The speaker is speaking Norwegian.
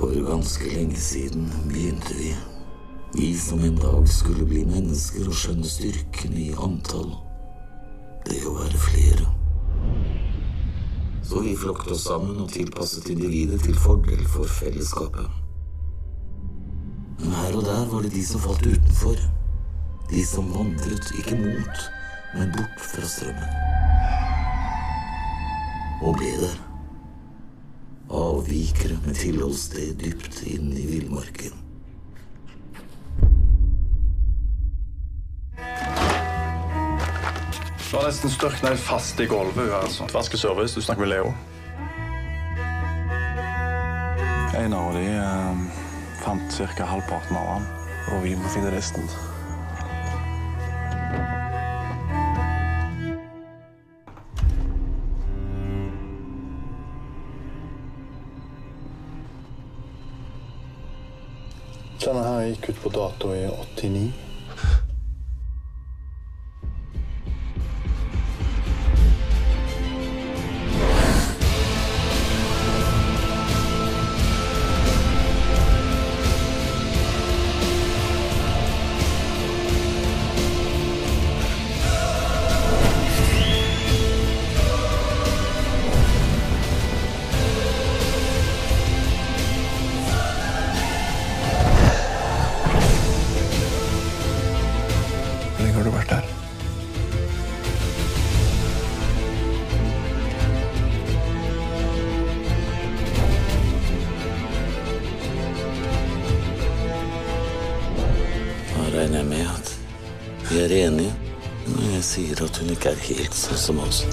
For ganske lenge siden begynte vi. Vi som en dag skulle bli mennesker og skjønne styrken i antall. Det å være flere. Så vi flokket oss sammen og tilpasset individet til fordel for fellesskapet. Men her og der var det de som falt utenfor. De som vandret ikke mot, men bort fra strømmen. Og ble der. Avvikere med tilholdssted dypt inn i villmarken. Du har nesten størkna helt fast i gulvet. altså. er service, du snakker med Leo. En av de eh, fant ca. halvparten av han, og vi må finne resten. Denne her gikk ut på dato i 89. regner jeg med at vi er enige når jeg sier at hun ikke er helt sånn som oss.